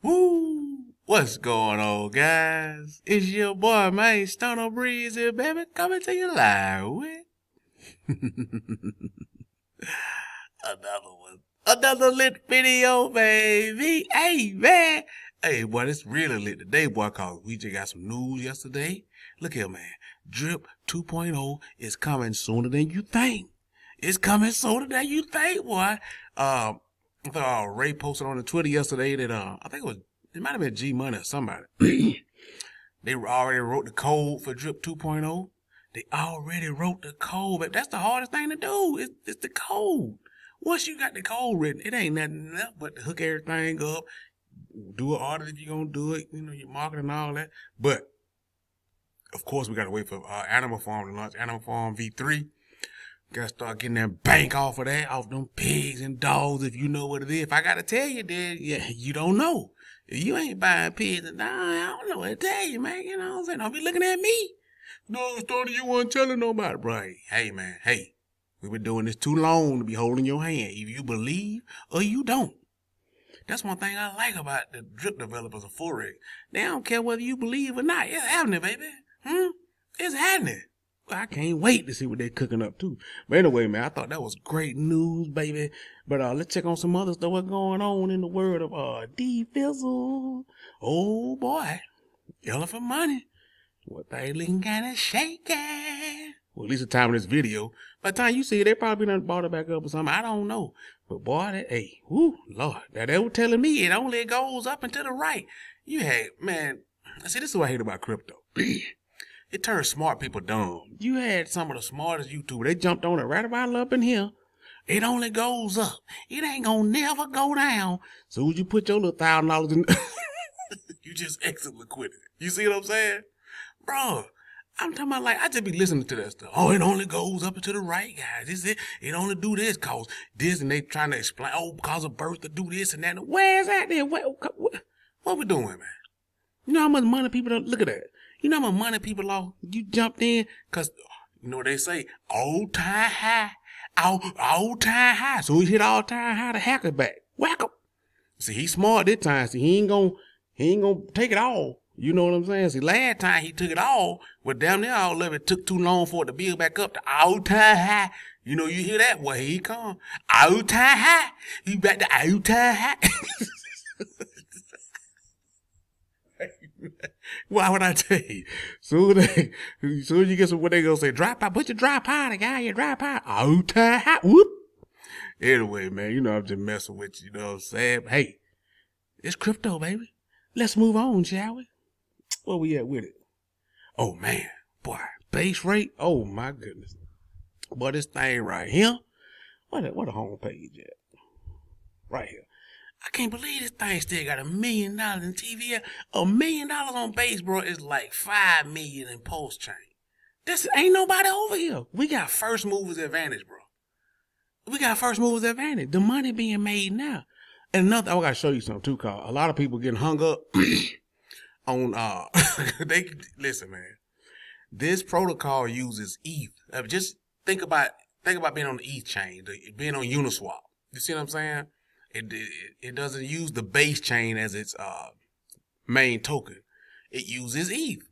Woo! What's going on, guys? It's your boy, man, Stunna Breezy here, baby, coming to you live with another one. Another lit video, baby. Hey, man. Hey, boy, it's really lit today, boy, cause we just got some news yesterday. Look here, man. Drip 2.0 is coming sooner than you think. It's coming sooner than you think, boy. Um, uh, Ray posted on the Twitter yesterday that uh, I think it was it might have been G Money or somebody. they already wrote the code for Drip 2.0. They already wrote the code, but that's the hardest thing to do. It's, it's the code. Once you got the code written, it ain't nothing but to hook everything up, do an audit if you're gonna do it, you know, your marketing and all that. But of course, we gotta wait for uh, Animal Farm to launch Animal Farm V3. Gotta start getting that bank off of that, off them pigs and dogs, if you know what it is. If I gotta tell you, then yeah, you don't know. If you ain't buying pigs and dogs, I don't know what to tell you, man. You know what I'm saying? Don't be looking at me. No, story you weren't telling nobody, bro. Hey, man, hey, we've been doing this too long to be holding your hand. If you believe or you don't. That's one thing I like about the drip developers of Forex. They don't care whether you believe or not. It's happening, baby. Hmm? It's happening. I can't wait to see what they're cooking up too. But anyway, man, I thought that was great news, baby. But uh, let's check on some other stuff. What's going on in the world of uh D Fizzle? Oh boy, elephant money. What they looking kind of shaky. Well, at least the time of this video. By the time you see it, they probably done bought it back up or something. I don't know. But boy, that hey, whoo, Lord, Now they were telling me it only goes up and to the right. You had man. I see, this is what I hate about crypto. it turns smart people dumb. You had some of the smartest YouTubers. They jumped on it right about up in here. It only goes up. It ain't gonna never go down. Soon as you put your little thousand dollars in, you just exit liquidity. You see what I'm saying? Bro, I'm talking about like, I just be listening to that stuff. Oh, it only goes up and to the right, guys. This it. It only do this cause this and they trying to explain, oh, because of birth to do this and that. Where's that then? What, what, what we doing, man? You know how much money people don't, look at that. You know how much money people lost? You jumped in cause, you know they say, all time high, all, all time high. So he hit all time high to hack it back. Whack him. See, he's smart this time. See, he ain't gonna, he ain't gonna take it all. You know what I'm saying? See, last time he took it all, but damn near all of it took too long for it to build back up to all time high. You know, you hear that? Well, here he come. All time high. He back to all time high. Why would I tell you? Soon they, soon you get some, what they gonna say? Dry pie, put your dry the guy, your dry. All time high. Whoop. Anyway, man, you know I'm just messing with you. You know what I'm saying? Hey, it's crypto, baby. Let's move on, shall we? Where we at with it? Oh man, boy, base rate. Oh my goodness. Boy, this thing right here. What a, what a homepage at? Right here. I can't believe this thing still got a million dollars in TV. A million dollars on base, bro, is like five million in Pulse Chain. This ain't nobody over here. We got first movers advantage, bro. We got first movers advantage. The money being made now. And another, I gotta show you something too, Carl. A lot of people getting hung up on uh they listen, man. This protocol uses ETH. Uh, just think about think about being on the ETH chain, being on Uniswap. You see what I'm saying? It, it doesn't use the base chain as its uh main token. It uses ETH.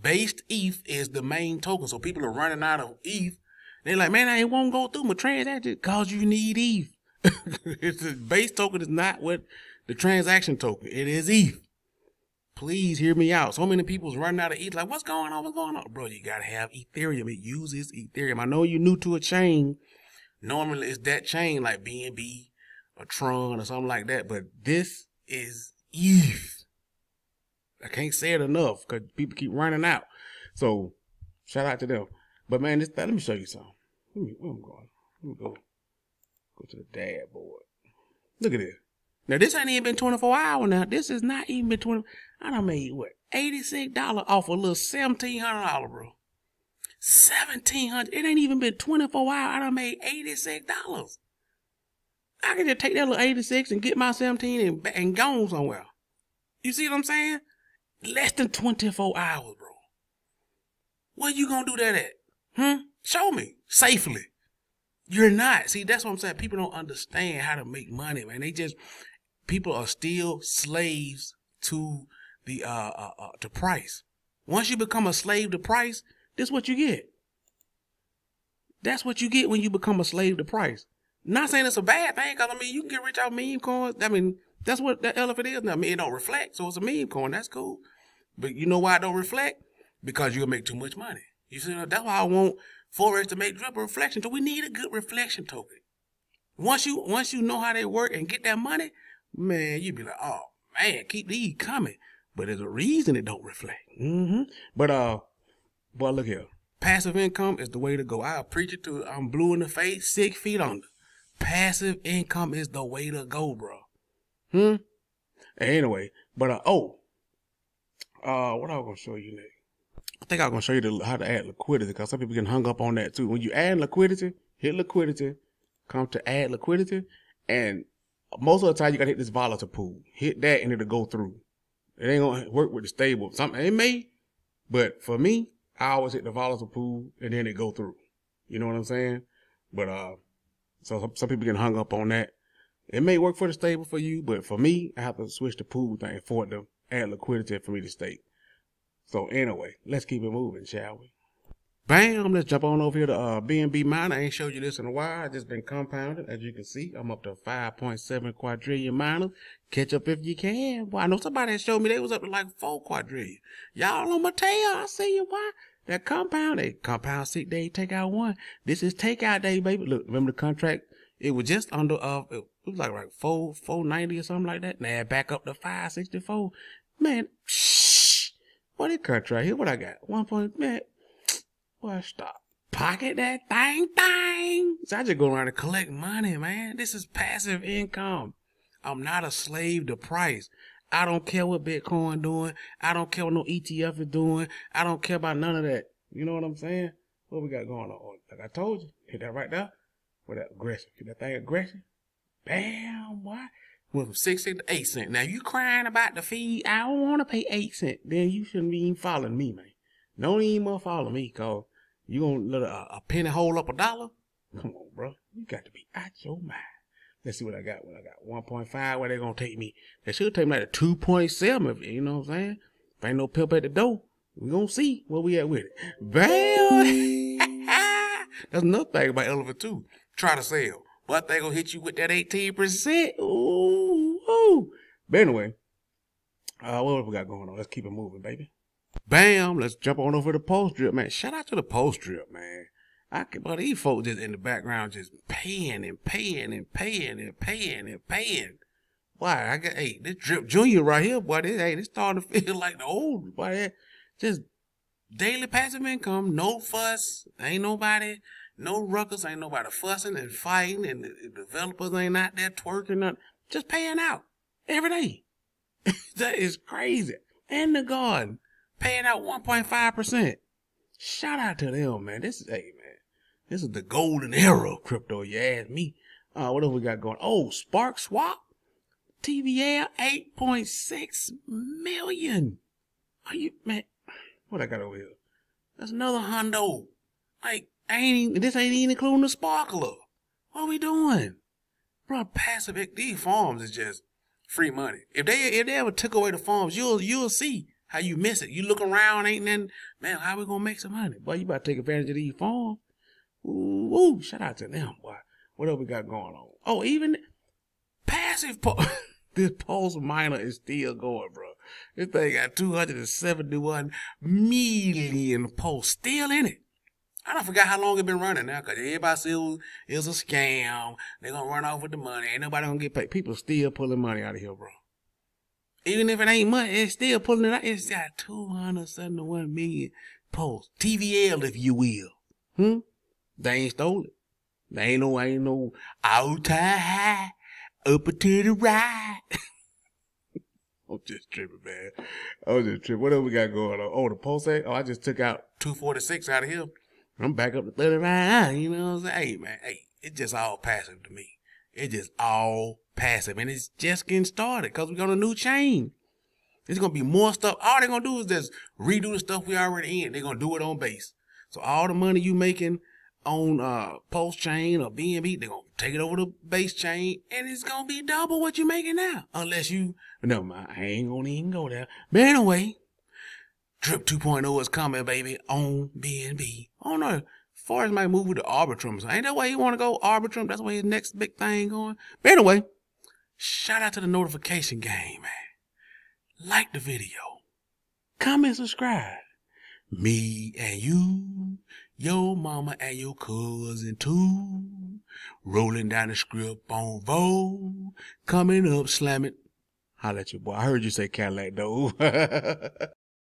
Based ETH is the main token. So people are running out of ETH. They're like, man, I won't go through my transaction because you need ETH. the base token is not what the transaction token. It is ETH. Please hear me out. So many people's running out of ETH. Like, what's going on? What's going on? Bro, you gotta have Ethereum. It uses Ethereum. I know you're new to a chain. Normally it's that chain like BNB or Tron or something like that. But this is ETH. I can't say it enough because people keep running out. So shout out to them. But man, this let me show you something. Let me, oh where I'm going. Let me go. Go to the dad board. Look at this. Now this ain't even been 24 hours now. This is not even been 20. I done made what? $86 off a little $1,700, bro. 1700 It ain't even been 24 hours. I done made $86. I can just take that little 86 and get my 17 and, and go somewhere. You see what I'm saying? Less than 24 hours, bro. Where you gonna do that at? Hmm? Show me. Safely. You're not. See, that's what I'm saying. People don't understand how to make money, man. They just, people are still slaves to the uh, uh, uh to price. Once you become a slave to price, this is what you get. That's what you get when you become a slave to price. Not saying it's a bad thing, cause I mean you can get rich out meme coins. I mean that's what that elephant is now. I mean it don't reflect, so it's a meme coin. That's cool. But you know why it don't reflect? Because you'll make too much money. You see, that's why I want Forex to make drip reflection. So we need a good reflection token. Once you once you know how they work and get that money, man, you be like, oh man, keep these coming. But there's a reason it don't reflect. Mm-hmm. But uh, boy, look here. Passive income is the way to go. I'll preach it to I'm blue in the face, six feet under. Passive income is the way to go, bro. Hmm. Anyway, but uh oh, uh, what I was gonna show you next? I think I was gonna show you the, how to add liquidity because some people get hung up on that too. When you add liquidity, hit liquidity, come to add liquidity, and most of the time you gotta hit this volatile pool. Hit that and it'll go through. It ain't gonna work with the stable. Something it may, but for me, I always hit the volatile pool and then it go through. You know what I'm saying? But uh, so some, people get hung up on that. It may work for the stable for you, but for me, I have to switch the pool thing for it to add liquidity for me to stake. So anyway, let's keep it moving, shall we? Bam! Let's jump on over here to uh, BNB miner. I ain't showed you this in a while. I just been compounded. As you can see, I'm up to 5.7 quadrillion miners. Catch up if you can. Boy, I know somebody showed me they was up to like 4 quadrillion. Y'all on my tail. I see you. Why? That compound, they compound six day, take out one. This is takeout day, baby. Look, remember the contract? It was just under, uh, it was like, like four, 490 or something like that. Now back up to 564. Man, shh. What is contract here? What I got? One point, man. Boy, stop. Pocket that thing, thing. So I just go around and collect money, man. This is passive income. I'm not a slave to price. I don't care what Bitcoin doing. I don't care what no ETF is doing. I don't care about none of that. You know what I'm saying? What we got going on? Like I told you, hit that right there. With that aggression. Hit that thing aggression. Bam, boy. Went from six cent to eight cent. Now you crying about the fee. I don't want to pay eight cent. Then you shouldn't be even following me, man. Don't even follow me, cause you gonna let a, a penny hold up a dollar? Come on, bro. You got to be out your mind. Let's see what I got. What I got 1.5. Where they gonna take me? They should take me like a 2.7. You know what I'm saying? If ain't no pimp at the door, we gonna see where we at with it. Bam! That's another thing about Elephant too. Try to sell, but they gonna hit you with that 18%. Ooh, ooh. But anyway, uh, what we got going on? Let's keep it moving, baby. Bam! Let's jump on over to post drip, man. Shout out to the post drip, man. I can, but these folks just in the background just paying and paying and paying and paying and paying. Why? I got hey, this drip junior right here, boy. This hey, this starting to feel like the old boy. Just daily passive income, no fuss, ain't nobody, no ruckus, ain't nobody fussing and fighting, and the developers ain't out there twerking, nothing. just paying out every day. that is crazy. And the garden paying out 1.5%. Shout out to them, man. This is, hey, man, this is the golden era of crypto, you ask me. Uh, what else we got going? Oh, Spark Swap. TVL 8.6 million. Are you, man, what I got over here? That's another hundo. Like, I ain't, this ain't even including the sparkler. What are we doing? Bro, passive, these farms is just free money. If they, if they ever took away the farms, you'll, you'll see how you miss it? You look around, ain't nothing. Man, how we gonna make some money? Boy, you about to take advantage of these farms. Ooh, shout out to them, boy. What else we got going on? Oh, even passive po- this pulse miner is still going, bro. This thing got 271 million pulse still in it. I don't forgot how long it been running now, cause everybody it was a scam. They gonna run off with the money. Ain't nobody gonna get paid. People still pulling money out of here, bro. Even if it ain't money, it's still pulling it out. It's got 271 million pulse. TVL, if you will. Hmm? They ain't stole it. They ain't no, ain't no out high, up to the right. I'm just tripping, man. I'm just tripping. What else we got going on? Oh, the pulse. Oh, I just took out 246 out of here. I'm back up to 39. You know what I'm saying? Hey, man. Hey, it's just all passive to me. It's just all passive. And it's just getting started because we got a new chain. It's going to be more stuff. All they're going to do is just redo the stuff we already in. They're going to do it on base. So all the money you making on uh Pulse Chain or BNB, they're to take it over the base chain, and it's gonna be double what you're making now. Unless you, no, I ain't gonna even go there. But anyway, Drip 2.0 is coming, baby, on BNB. Oh no, as far as my move with the Arbitrum, So ain't that way you want to go? Arbitrum, that's where his next big thing going. But anyway, shout out to the notification game, man. Like the video, comment, subscribe. Me and you, your mama and your cousin too. Rolling down the script on Vogue. Coming up, slam it. Holla at you, boy. I heard you say Cadillac though.